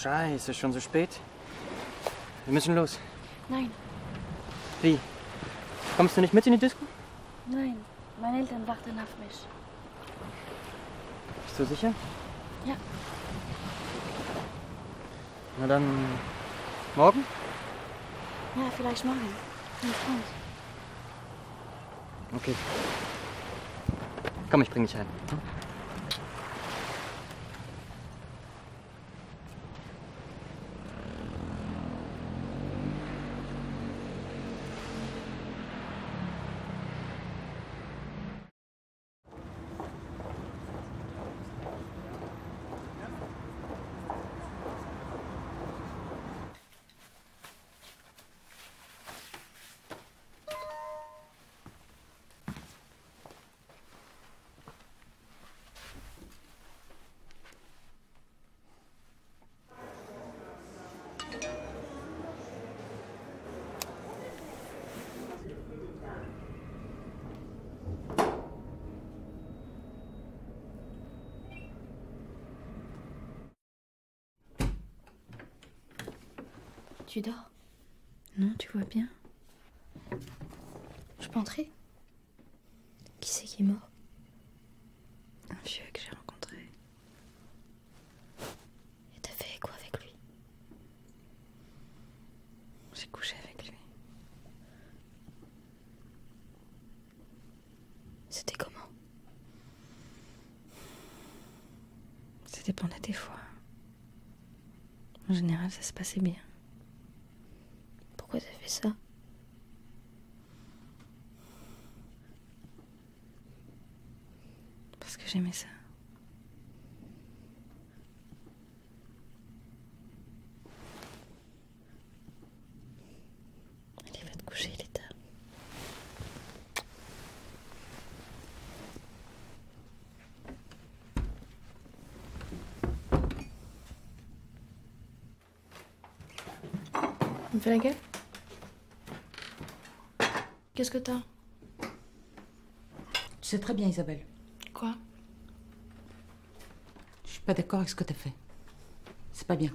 Scheiße, schon so spät. Wir müssen los. Nein, Wie? Kommst du nicht mit in die Disco? nein. Meine Eltern warten auf mich. Bist du sicher? Ja. Na dann. Morgen? Ja, vielleicht morgen. Mein Freund. Okay. Komm, ich bring dich heim. Tu dors Non, tu vois bien. Je peux entrer? Qui c'est qui est mort? Un vieux que j'ai rencontré. Et t'as fait quoi avec lui? J'ai couché avec lui. C'était comment? Ça dépendait des fois. En général, ça se passait bien. Pourquoi t'as fait ça? Parce que j'aimais ça. Allez, va te coucher, il est tard. Tu me fais la gueule Qu'est-ce que t'as Tu sais très bien, Isabelle. Quoi? Je suis pas d'accord avec ce que t'as fait. C'est pas bien.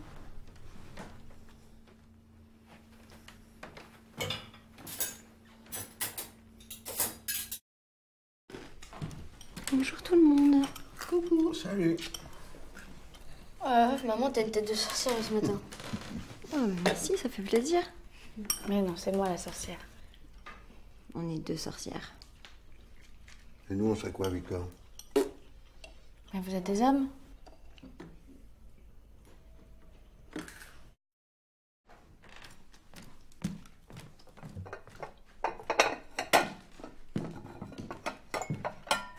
Bonjour tout le monde. Coucou. Salut. Euh, maman, t'as une tête de sorcière ce matin. Oh, merci, ça fait plaisir. Mais non, c'est moi la sorcière. On est deux sorcières. Et nous, on serait quoi, Victor? Mais vous êtes des hommes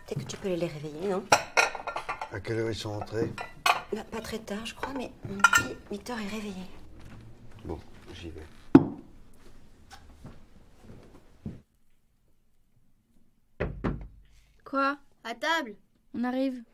Peut-être que tu peux les réveiller, non? À quelle heure ils sont rentrés? Bah, Pas très tard, je crois, mais mon petit Victor est réveillé. Bon, j'y vais. Quoi? À table On arrive.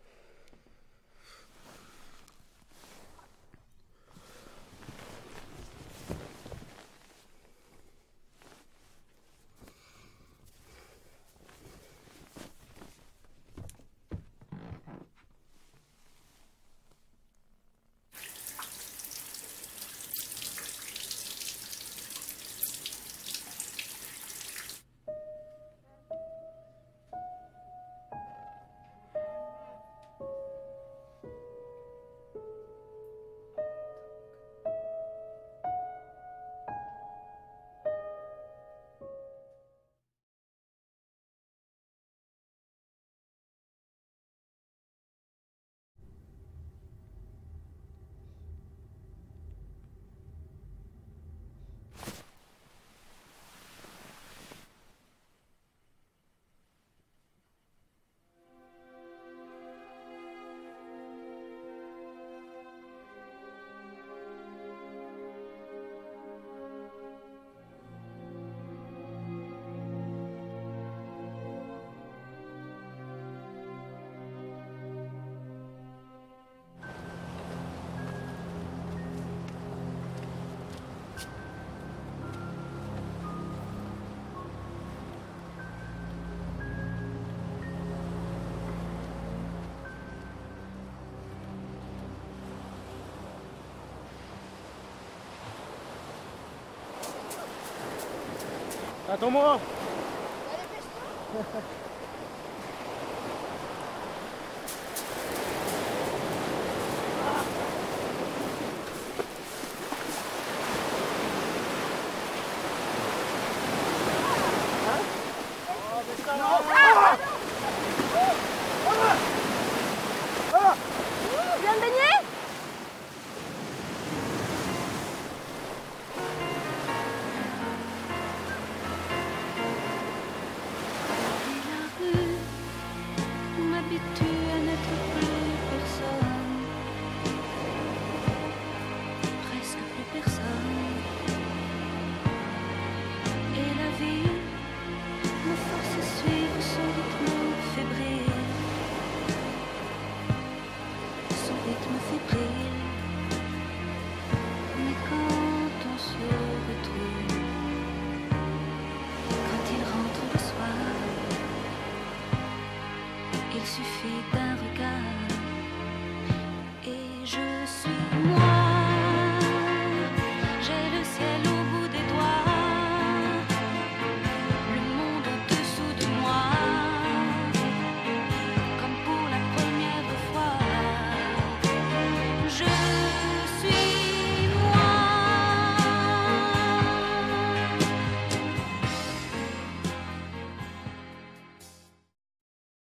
Attends-moi. Tu to